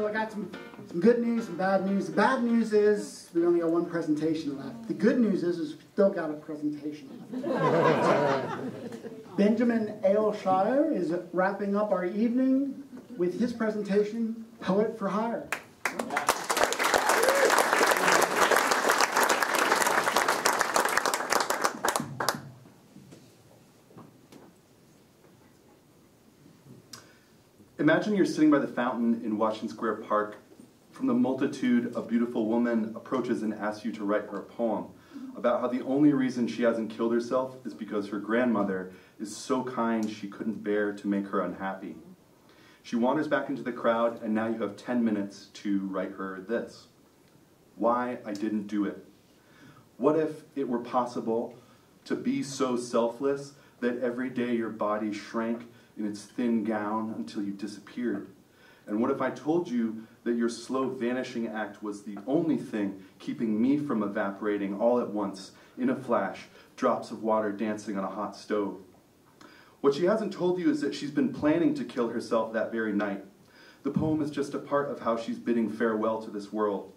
so I got some, some good news, some bad news. The bad news is we only got one presentation left. The good news is, is we still got a presentation left. Benjamin Aleshire is wrapping up our evening with his presentation, Poet for Hire. Imagine you're sitting by the fountain in Washington Square Park. From the multitude, a beautiful woman approaches and asks you to write her a poem about how the only reason she hasn't killed herself is because her grandmother is so kind she couldn't bear to make her unhappy. She wanders back into the crowd, and now you have 10 minutes to write her this Why I Didn't Do It. What if it were possible to be so selfless that every day your body shrank in its thin gown until you disappeared? And what if I told you that your slow vanishing act was the only thing keeping me from evaporating all at once, in a flash, drops of water dancing on a hot stove? What she hasn't told you is that she's been planning to kill herself that very night. The poem is just a part of how she's bidding farewell to this world.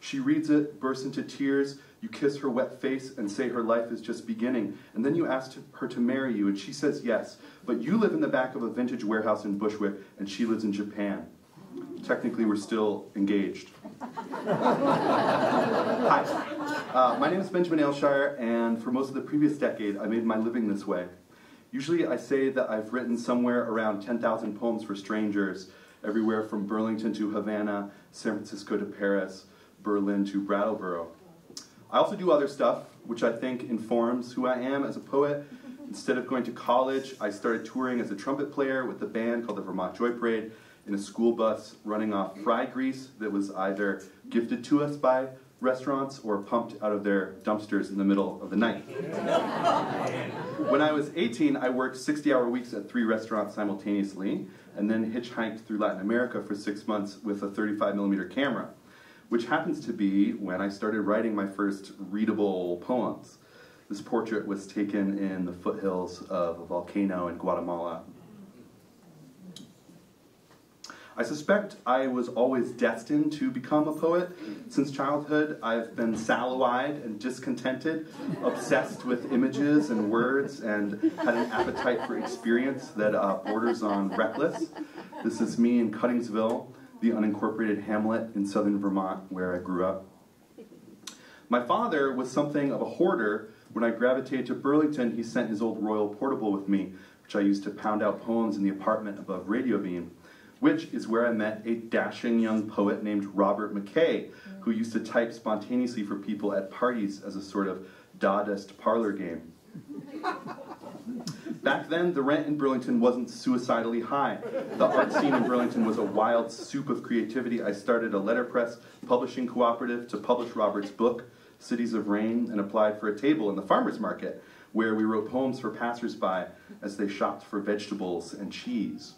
She reads it, bursts into tears, you kiss her wet face and say her life is just beginning, and then you ask her to marry you, and she says yes, but you live in the back of a vintage warehouse in Bushwick, and she lives in Japan. Technically, we're still engaged. Hi, uh, my name is Benjamin Aleshire, and for most of the previous decade, I made my living this way. Usually I say that I've written somewhere around 10,000 poems for strangers, everywhere from Burlington to Havana, San Francisco to Paris, Berlin to Brattleboro. I also do other stuff, which I think informs who I am as a poet. Instead of going to college, I started touring as a trumpet player with a band called the Vermont Joy Parade in a school bus running off fry grease that was either gifted to us by restaurants or pumped out of their dumpsters in the middle of the night. when I was 18, I worked 60 hour weeks at three restaurants simultaneously and then hitchhiked through Latin America for six months with a 35 millimeter camera, which happens to be when I started writing my first readable poems. This portrait was taken in the foothills of a volcano in Guatemala I suspect I was always destined to become a poet. Since childhood, I've been sallow-eyed and discontented, obsessed with images and words, and had an appetite for experience that uh, borders on reckless. This is me in Cuttingsville, the unincorporated hamlet in southern Vermont where I grew up. My father was something of a hoarder. When I gravitated to Burlington, he sent his old Royal Portable with me, which I used to pound out poems in the apartment above Radio Bean which is where I met a dashing young poet named Robert McKay, who used to type spontaneously for people at parties as a sort of Dadaist parlor game. Back then, the rent in Burlington wasn't suicidally high. The art scene in Burlington was a wild soup of creativity. I started a letterpress publishing cooperative to publish Robert's book, Cities of Rain, and applied for a table in the farmer's market, where we wrote poems for passersby as they shopped for vegetables and cheese.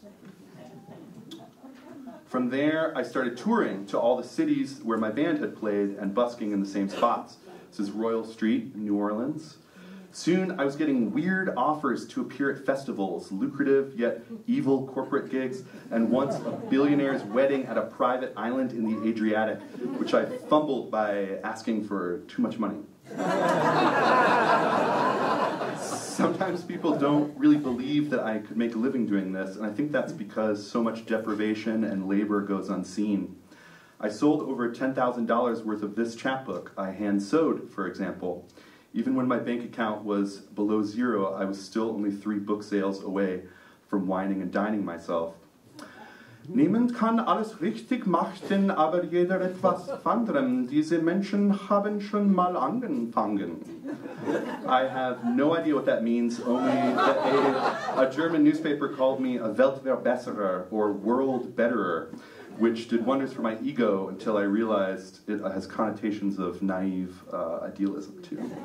From there, I started touring to all the cities where my band had played and busking in the same spots. This is Royal Street New Orleans. Soon, I was getting weird offers to appear at festivals, lucrative yet evil corporate gigs, and once a billionaire's wedding at a private island in the Adriatic, which I fumbled by asking for too much money. sometimes people don't really believe that I could make a living doing this, and I think that's because so much deprivation and labor goes unseen. I sold over $10,000 worth of this chapbook I hand sewed, for example. Even when my bank account was below zero, I was still only three book sales away from whining and dining myself. Niemand kann alles richtig machen, aber jeder etwas anderem. Diese Menschen haben schon mal angefangen. I have no idea what that means, only that a, a German newspaper called me a Weltverbesserer, or world betterer, which did wonders for my ego until I realized it has connotations of naive uh, idealism too.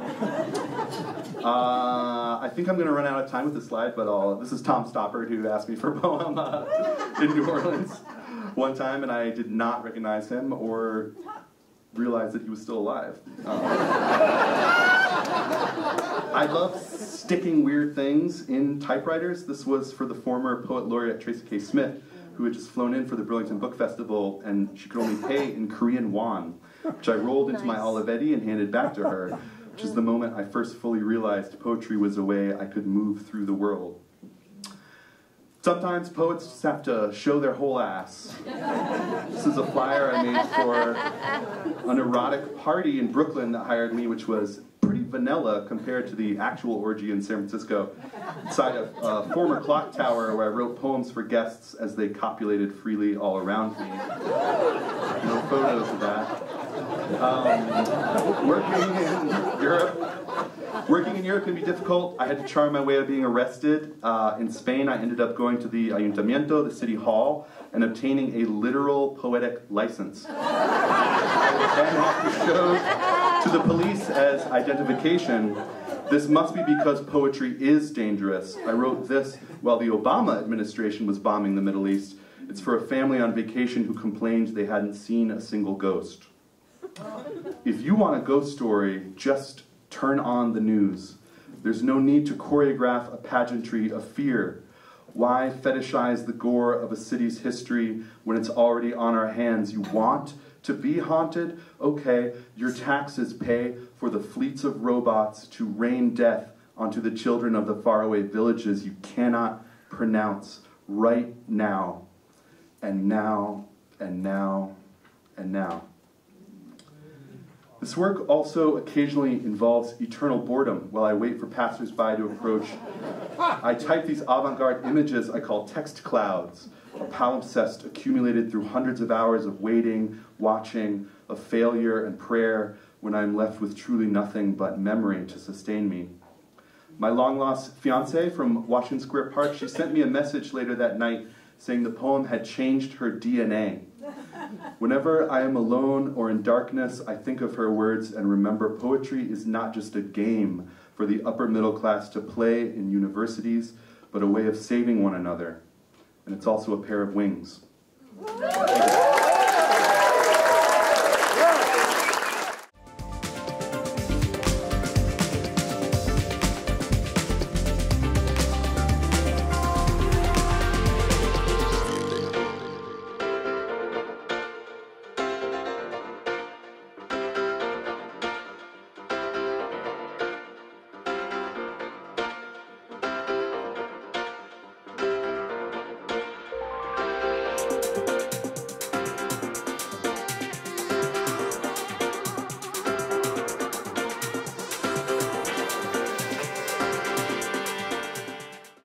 Uh, I think I'm going to run out of time with this slide, but I'll, this is Tom Stoppard who asked me for a poem uh, in New Orleans one time, and I did not recognize him or realize that he was still alive. Um, I love sticking weird things in typewriters. This was for the former poet laureate Tracy K. Smith, who had just flown in for the Burlington Book Festival, and she could only pay in Korean won, which I rolled into my Olivetti and handed back to her, which is the moment I first fully realized poetry was a way I could move through the world. Sometimes poets just have to show their whole ass. This is a flyer I made for an erotic party in Brooklyn that hired me, which was vanilla compared to the actual orgy in San Francisco, inside a, a former clock tower where I wrote poems for guests as they copulated freely all around me. No photos of that. Um, working in Europe, working in Europe can be difficult. I had to charm my way of being arrested. Uh, in Spain, I ended up going to the Ayuntamiento, the city hall, and obtaining a literal poetic license. Would then have to the police as identification. This must be because poetry is dangerous. I wrote this while the Obama administration was bombing the Middle East. It's for a family on vacation who complained they hadn't seen a single ghost. If you want a ghost story, just turn on the news. There's no need to choreograph a pageantry of fear. Why fetishize the gore of a city's history when it's already on our hands? You want to be haunted? Okay, your taxes pay for the fleets of robots to rain death onto the children of the faraway villages you cannot pronounce right now, and now, and now, and now. This work also occasionally involves eternal boredom while I wait for passersby to approach. I type these avant garde images I call text clouds, palimpsest accumulated through hundreds of hours of waiting, watching, of failure and prayer when I am left with truly nothing but memory to sustain me. My long lost fiance from Washington Square Park, she sent me a message later that night saying the poem had changed her DNA. Whenever I am alone or in darkness, I think of her words and remember poetry is not just a game for the upper middle class to play in universities, but a way of saving one another. And it's also a pair of wings.